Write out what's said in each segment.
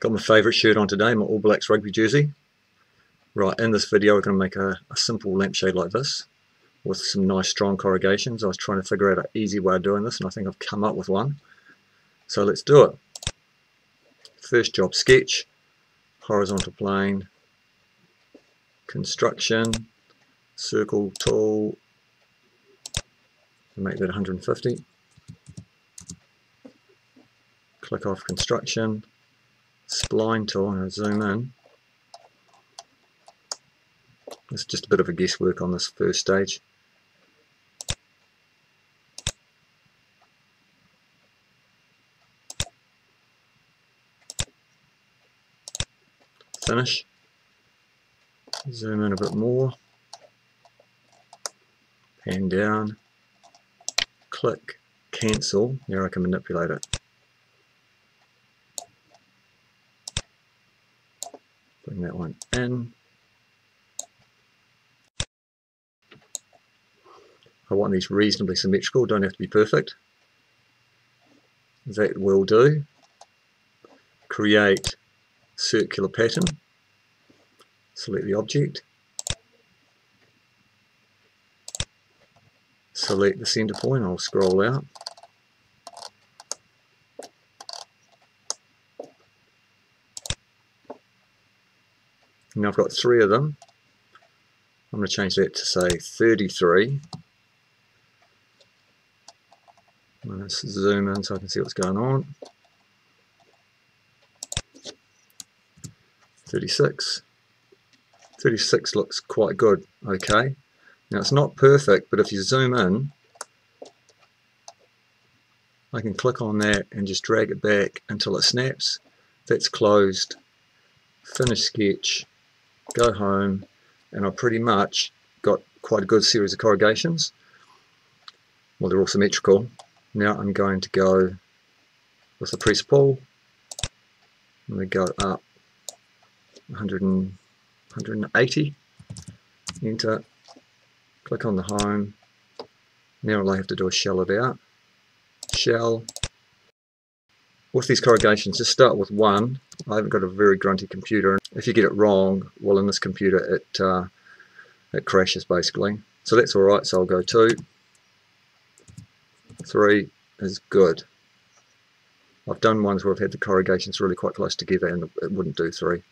Got my favourite shirt on today, my All Blacks rugby jersey. Right, in this video we're going to make a, a simple lampshade like this with some nice strong corrugations. I was trying to figure out an easy way of doing this and I think I've come up with one. So let's do it. First job sketch, horizontal plane, construction, circle tool, make that 150. Click off construction, spline tool and zoom in. It's just a bit of a guesswork on this first stage. Finish. Zoom in a bit more. Pan down. Click. Cancel. Now I can manipulate it. Bring that one in. I want these reasonably symmetrical, don't have to be perfect. That will do. Create circular pattern. Select the object. Select the center point, I'll scroll out. Now I've got three of them. I'm going to change that to say 33. Let's zoom in so I can see what's going on. 36. 36 looks quite good, okay. Now it's not perfect, but if you zoom in, I can click on that and just drag it back until it snaps. That's closed. Finish sketch go home and I pretty much got quite a good series of corrugations. Well, they're all symmetrical. Now I'm going to go with the press pull. I'm going to go up 100 and, 180, enter, click on the home. Now all I have to do is shell it out. Shell. With these corrugations, just start with one I haven't got a very grunty computer. And if you get it wrong, well in this computer it, uh, it crashes basically. So that's alright, so I'll go 2. 3 is good. I've done ones where I've had the corrugations really quite close together and it wouldn't do 3.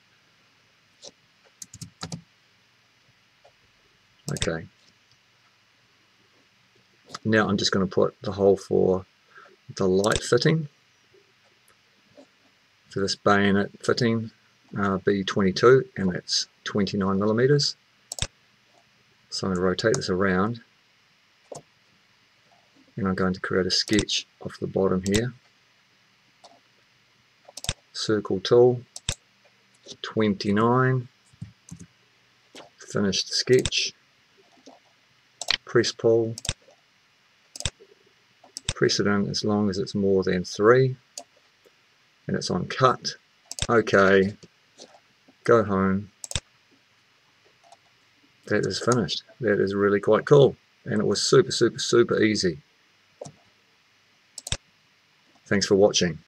Okay. Now I'm just going to put the hole for the light fitting for this bayonet fitting uh, B22 and that's 29 millimeters. So I'm going to rotate this around. And I'm going to create a sketch off the bottom here. Circle tool, 29, finish the sketch, press pull, press it in as long as it's more than 3 and it's on cut. Okay. Go home. That is finished. That is really quite cool. And it was super super super easy. Thanks for watching